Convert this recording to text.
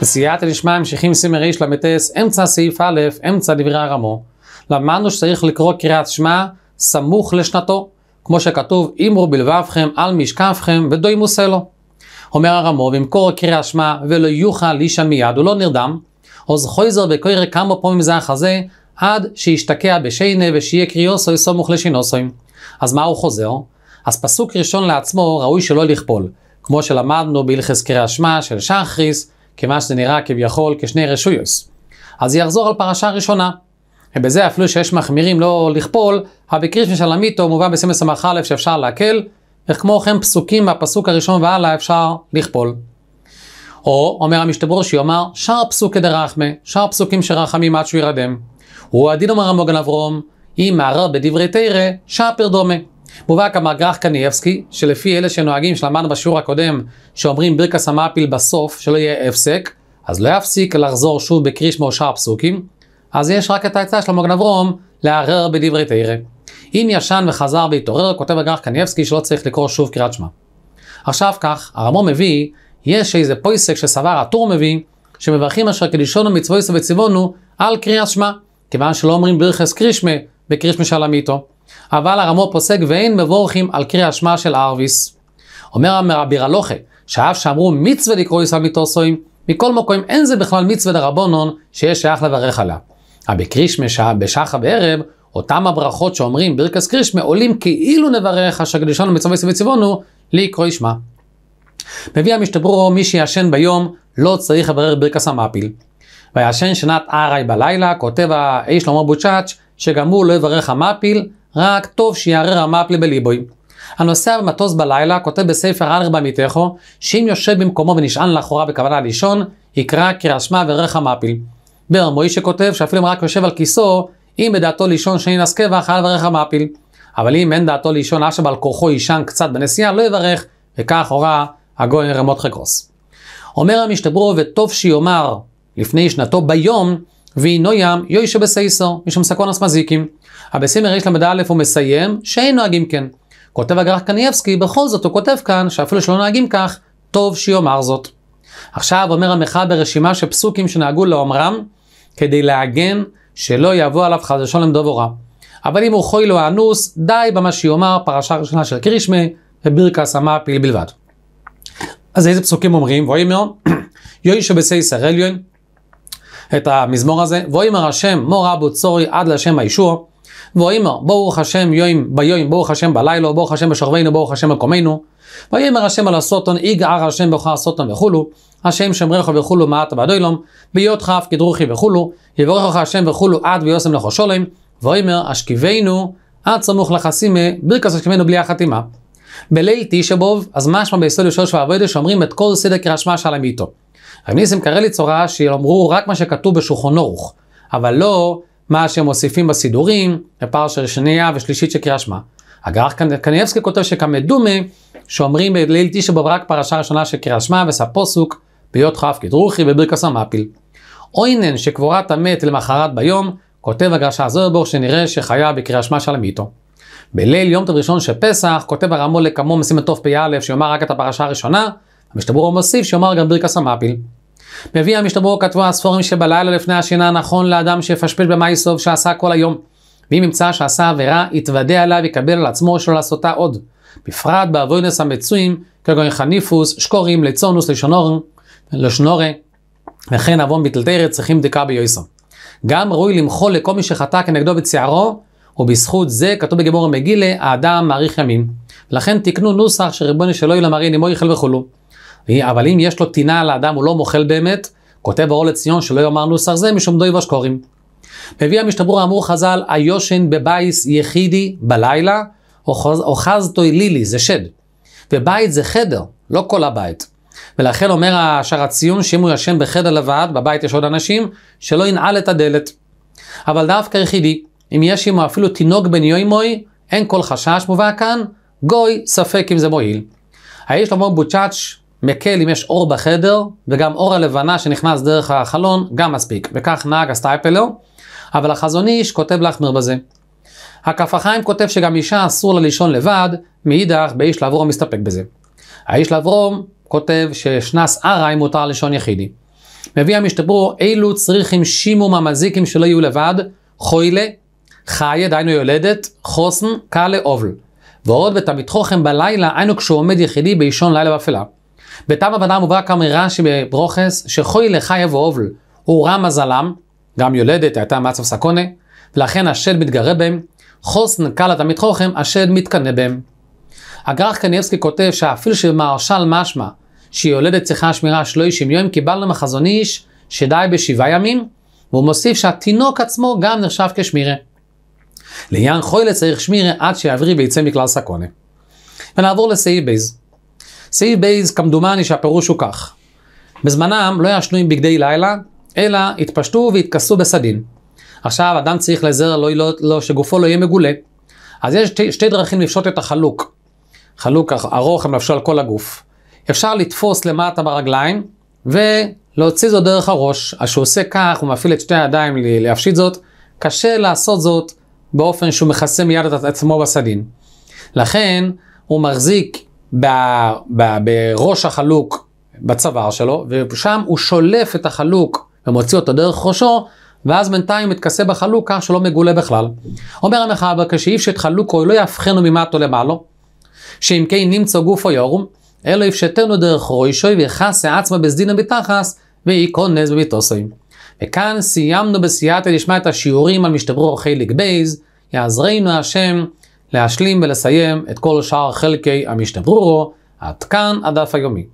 בסייעתא דשמיא ממשיכים סימי ריש ל"ס, אמצע סעיף א', אמצע דברי הרמו. למדנו שצריך לקרוא קריאת שמע סמוך לשנתו, כמו שכתוב, אמרו בלבבכם על משכבכם ודוימוסה לו. אומר הרמו, ומקור קריאת שמע ולא יוכל אישה מיד, הוא לא נרדם, עוז חויזר וקוירא כמה פעמים זה החזה, עד שישתקע בשיינה ושיהיה קריאוסוי סמוך לשינוסוי. אז מה הוא חוזר? אז פסוק ראשון לעצמו ראוי שלא לכפול, כמו שלמדנו בהלכס קריאת שמע של שחריס, כיוון שזה נראה כביכול כשני רשויוס. אז יחזור על פרשה ראשונה. ובזה אפילו שיש מחמירים לא לכפול, הבקריש של המיתו מובא בסמס א' שאפשר להקל, וכמו כן פסוקים מהפסוק הראשון והלאה אפשר לכפול. או, אומר המשתברור שיאמר, שאר פסוקי דרחמה, שאר פסוקים שרחמים עד שהוא ירדם. הוא הדין אומר המוגן אברום, אם מערער בדברי תרא, שפר דומה. מובא כמר גרח קניאבסקי, שלפי אלה שנוהגים, שלמדנו בשיעור הקודם, שאומרים ברכס המעפיל בסוף, שלא יהיה הפסק, אז לא יפסיק לחזור שוב בקריש מאושר פסוקים, אז יש רק את העצה של המוגן אברום לערער בדברי תרא. אם ישן וחזר והתעורר, כותב הגרח קניאבסקי שלא צריך לקרוא שוב קריאת שמע. עכשיו כך, הרמו מביא, יש איזה פויסק שסבר הטור מביא, שמברכים אשר קדישונו מצוויסו וציוונו על קריאת שמע, כיוון שלא אומרים ברכס קרישמה בקרישמה של המיתו. אבל הרמו פוסק ואין מבורכים על קריאת שמע של ארוויס. אומר רבי רלוכה, שאף שאמרו מצווה לקרוא ישראל מיתוסוים, מכל מקום אין זה בכלל מצווה דרבונון שיש שייך לברך עליה. אבל בקרישמה בשחר וערב, אותם הברכות שאומרים ברכס קרישמה עולים כאילו נברך אשר קדישנו מצווה וציוונו לקרוא ישמע. מביא המשתברו מי שישן ביום לא צריך לברר ברכס המפיל. וישן שנת ארעי בלילה, כותב האיש שלמה בוצ'אץ' שגם הוא לא יברך המפיל, רק טוב שיערער המפיל בליבוי. הנוסע במטוס בלילה כותב בספר אלר במיתךו, שאם יושב במקומו ונשען לאחורה בכוונה לישון, יקרא קריאת שמע וירך המפיל. בר מוישה כותב שאפילו אם רק יושב על כיסו, אם בדעתו לישון שני נס חייב לברך המפיל. אבל אם אין דעתו לישון אף שבעל כורחו יישן קצת בנסיעה, לא יברך, וכך הורה הגוי רמות חקרוס. אומר המשתברו, וטוב שיאמר לפני שנתו ביום, ואינו ים יוישה בסייסו, משום סקונס מזיקים. הבסימר יש ל"א הוא מסיים, שאין נוהגים כן. כותב הגרח קנייבסקי, בכל זאת הוא כותב כאן, שאפילו שלא נוהגים כך, טוב שיאמר זאת. עכשיו אומר המחאה ברשימה של פסוקים שנהגו לאומרם, כדי להגן שלא יבוא עליו חס ושלום דובו אבל אם הוא חוי לו האנוס, די במה שיאמר פרשה ראשונה של קרישמה, וברכס המעפיל בלבד. אז איזה פסוקים אומרים? ויאמר, יוישה בסייסר עליון, את המזמור הזה, ואומר השם מור אבו צורי עד להשם הישוע, ואומר ברוך השם יוים ביום, ברוך השם בלילה, ברוך השם בשוכבנו, ברוך השם מקומנו, ויאמר השם על הסוטון, יגער השם בכוח הסוטון וכולו, השם שמרך וכולו מעט ועדוילום, בהיותך אף כדרוכי וכולו, יבורך השם וכולו עד ויוסם לכו שולם, ואומר אשכיבנו עד סמוך לחסימה, ברכס אשכיבנו בלי החתימה. בליל תשבוב, אז משמע ביסוד ישוע ועבודה שאומרים את כל סדר קריאת שמע של המיתו. רב ניסים קרליץ הורה שיאמרו רק מה שכתוב בשולחון אורוך, אבל לא מה שהם מוסיפים בסידורים, בפרשה שנייה ושלישית של קריאת שמע. הגרח קניאבסקי כותב שכמדומה, שאומרים בליל תשבוב רק פרשה ראשונה של קריאת שמע וספוסוק, בהיות חף כדרוכי וברכס המפיל. אוינן שקבורת המת למחרת ביום, כותב הגרשה זוהרבור שנראה שחיה בקריאת שמע של המיתו. בליל יום טוב ראשון של פסח, כותב הרמו לקמו משים את תוף פ"א, שיאמר רק את הפרשה הראשונה, המשתברו מוסיף שיאמר גם ברכס המפיל. מביא המשתברו כתבו הספורים שבלילה לפני השינה נכון לאדם שיפשפש במאיסוב שעשה כל היום. ואם ימצא שעשה עבירה, יתוודה עליו ויקבל על עצמו שלא לעשותה עוד. בפרט באבוינס המצויים, כגון חניפוס, שקורים, לצונוס, לשונור, לשנורה, וכן עוון ביטלתרת צריכים בדיקה ביועסו. גם ראוי למחול לכל מי שחטא כנגדו בצערו, ובזכות זה, כתוב בגמור המגילה, האדם מאריך ימים. לכן תקנו נוסח שריבונו שלא יהיה למראין עמו יאכל וכולו. אבל אם יש לו טינה על האדם, הוא לא מוכל באמת, כותב האור לציון שלא יאמר נוסח זה משום דוי ושקורים. מביא המשתברור אמור חז"ל, היושן בבייס יחידי בלילה, אוחזתוי לילי, זה שד. ובית זה חדר, לא כל הבית. ולכן אומר השער הציון שאם הוא ישן בחדר לבד, בבית יש עוד אנשים, שלא ינעל את הדלת. אבל דווקא יחידי, אם יש עמו אפילו תינוק בן יוימוי, אין כל חשש מובא כאן, גוי, ספק אם זה מועיל. האיש שלמה בוצ'אץ' מקל אם יש אור בחדר, וגם אור הלבנה שנכנס דרך החלון, גם מספיק. וכך נהג הסטייפלר, אבל החזון איש כותב להחמיר בזה. הכף החיים כותב שגם אישה אסור לה לישון לבד, מאידך באיש לאברום מסתפק בזה. האיש לאברום כותב ששנס ערעי מותר לישון יחידי. מביא המשתברו, אילו צריכים שימום המזיקים שלא יהיו לבד, חוילה, חיה, דהיינו יולדת, חוסן, קלה, אובל. ועוד ותמיד חוכם בלילה, היינו כשהוא עומד יחידי באישון לילה באפלה. בתם הוועדה מובא כמה רש"י בברוכס, שחוילה, חיה ואובל, הוא רע מזלם, גם יולדת הייתה מצב סכנה, ולכן השד מתגרה בהם, חתן כלה תלמיד חכם, השד מתקנא בהם. הגרח קניאבסקי כותב שאפילו שבמהרש"ל משמע שיולדת צריכה שמירה שלושים יום, קיבלנו מהחזון איש שדי בשבעה ימים, והוא מוסיף שהתינוק עצמו גם נחשב כשמירה. לעניין חולה צריך שמירה עד שיעברי ויצא מכלל סכנה. ונעבור לסעיף ב'. סעיף ב' כמדומני שהפירוש הוא כך: בזמנם לא ישנו עם בגדי לילה, אלא התפשטו והתכסו בסדין. עכשיו אדם צריך לזר לא, לא, לא, שגופו לא יהיה מגולה. אז יש שתי, שתי דרכים לפשוט את החלוק. חלוק ארוך המלבשו על כל הגוף. אפשר לתפוס למטה ברגליים ולהוציא זאת דרך הראש. אז שהוא עושה כך, הוא מפעיל את שתי הידיים להפשיט זאת, קשה לעשות זאת באופן שהוא מכסה מיד את עצמו בסדין. לכן הוא מחזיק ב, ב, בראש החלוק בצוואר שלו, ושם הוא שולף את החלוק ומוציא אותו דרך ראשו, ואז בינתיים מתכסה בחלוק כך שלא מגולה בכלל. אומר המחבר, כשאיפשט חלוקו לא יפשטנו ממטה למעלה, שאם כן נמצא גופו ערום, אלא יפשטנו דרך ראשו ויכסה עצמה בסדינא בתחת וייכנס במיטתו. וכאן סיימנו בסייעתא דשמיא את השיעורים על משתברו חלק בייז, יעזרנו השם להשלים ולסיים את כל שאר חלקי המשתברורו, עד כאן הדף היומי.